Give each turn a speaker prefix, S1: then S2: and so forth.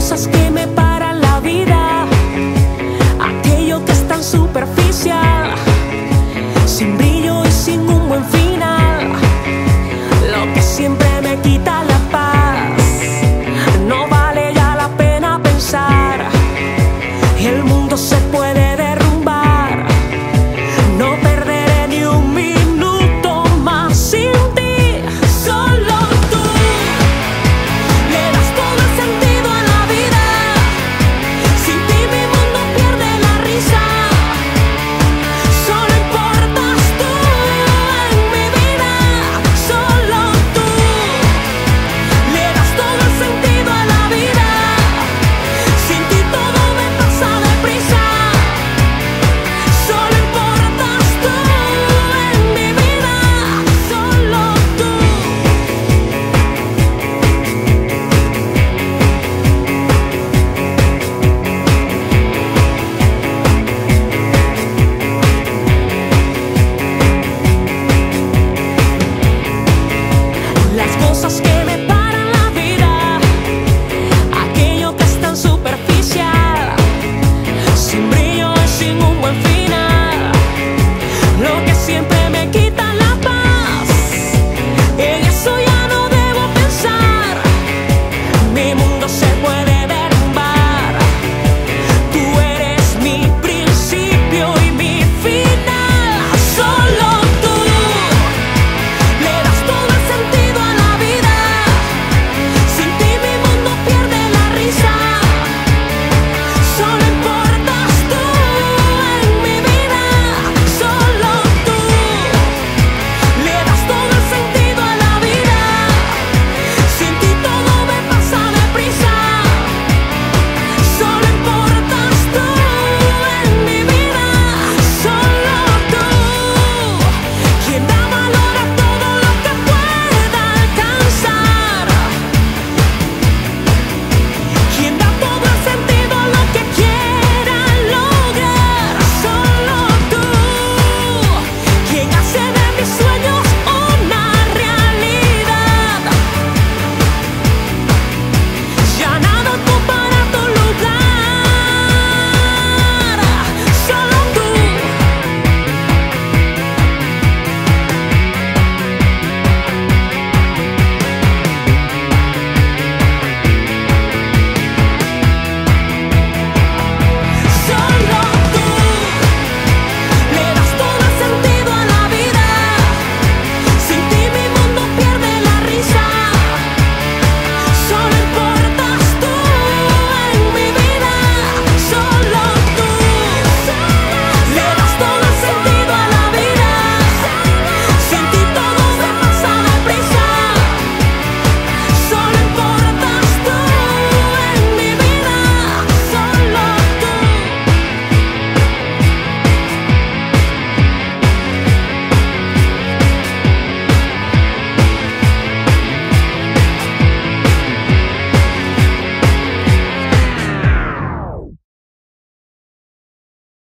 S1: cosas que me paran la vida, aquello que es tan superficial.